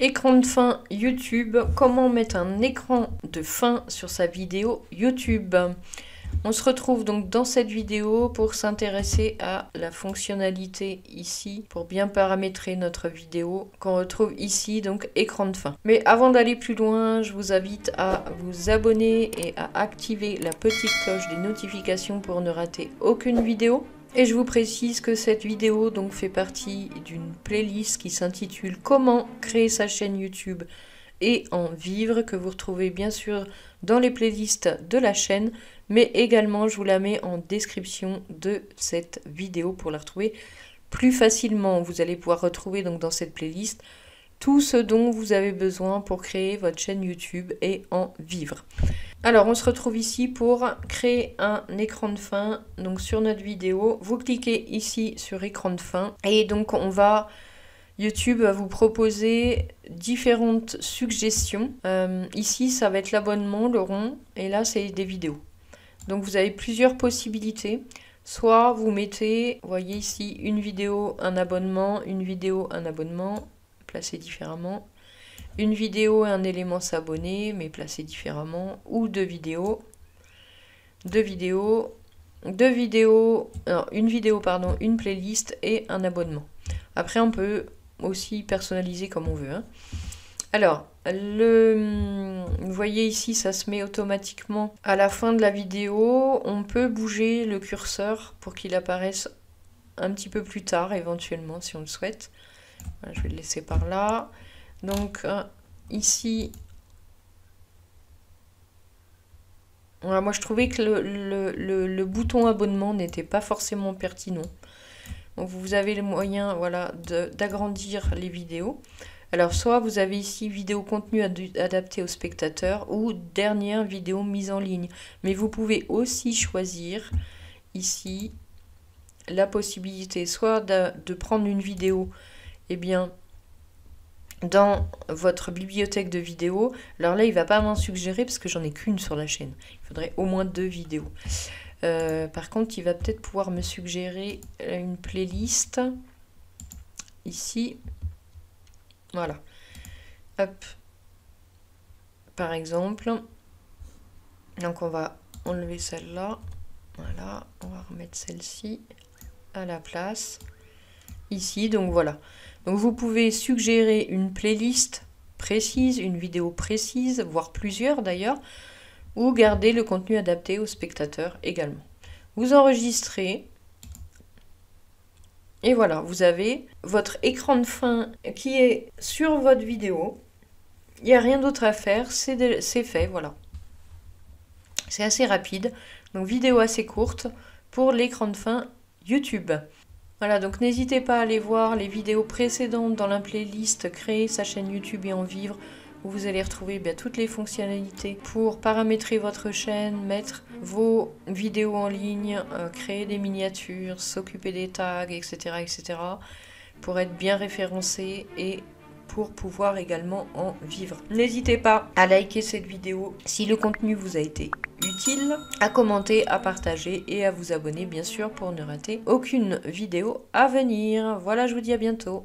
Écran de fin YouTube. Comment mettre un écran de fin sur sa vidéo YouTube? On se retrouve donc dans cette vidéo pour s'intéresser à la fonctionnalité ici pour bien paramétrer notre vidéo qu'on retrouve ici donc écran de fin. Mais avant d'aller plus loin, je vous invite à vous abonner et à activer la petite cloche des notifications pour ne rater aucune vidéo. Et je vous précise que cette vidéo donc fait partie d'une playlist qui s'intitule Comment créer sa chaîne YouTube et en vivre que vous retrouvez bien sûr dans les playlists de la chaîne mais également je vous la mets en description de cette vidéo pour la retrouver plus facilement. Vous allez pouvoir retrouver donc dans cette playlist tout ce dont vous avez besoin pour créer votre chaîne YouTube et en vivre. Alors on se retrouve ici pour créer un écran de fin donc sur notre vidéo. Vous cliquez ici sur écran de fin et donc on va YouTube va vous proposer différentes suggestions. Euh, ici ça va être l'abonnement, le rond et là c'est des vidéos. Donc vous avez plusieurs possibilités. Soit vous mettez, voyez ici, une vidéo, un abonnement, une vidéo, un abonnement, placé différemment. Une vidéo et un élément s'abonner, mais placé différemment. Ou deux vidéos. Deux vidéos. Deux vidéos. une vidéo, pardon, une playlist et un abonnement. Après, on peut aussi personnaliser comme on veut. Hein. Alors, le, vous voyez ici, ça se met automatiquement à la fin de la vidéo. On peut bouger le curseur pour qu'il apparaisse un petit peu plus tard, éventuellement, si on le souhaite. je vais le laisser par là. Donc, euh, ici... moi, je trouvais que le, bouton abonnement n'était pas forcément pertinent. Vous avez le moyen voilà, d'agrandir les vidéos. Alors soit vous avez ici vidéo contenu adapté aux spectateurs ou dernière vidéo mise en ligne. Mais vous pouvez aussi choisir ici la possibilité soit de, prendre une vidéo eh bien, dans votre bibliothèque de vidéos. Alors là, il ne va pas m'en suggérer parce que j'en ai qu'une sur la chaîne. Il faudrait au moins deux vidéos. Euh, par contre, il va peut-être pouvoir me suggérer une playlist ici. Voilà. Hop. Par exemple. Donc on va enlever celle-là. Voilà. On va remettre celle-ci à la place. Ici. Donc voilà. Donc vous pouvez suggérer une playlist précise, une vidéo précise, voire plusieurs d'ailleurs, ou garder le contenu adapté aux spectateurs également. Vous enregistrez et voilà, vous avez votre écran de fin qui est sur votre vidéo. Il n'y a rien d'autre à faire, c'est fait, voilà. C'est assez rapide, donc vidéo assez courte pour l'écran de fin YouTube. Voilà, donc n'hésitez pas à aller voir les vidéos précédentes dans la playlist Créer sa chaîne YouTube et en vivre où vous allez retrouver bien, toutes les fonctionnalités pour paramétrer votre chaîne, mettre vos vidéos en ligne, euh, créer des miniatures, s'occuper des tags, etc., etc. pour être bien référencé et pour pouvoir également en vivre. N'hésitez pas à liker cette vidéo si le contenu vous a été utile, à commenter, à partager et à vous abonner bien sûr pour ne rater aucune vidéo à venir. Voilà, je vous dis à bientôt.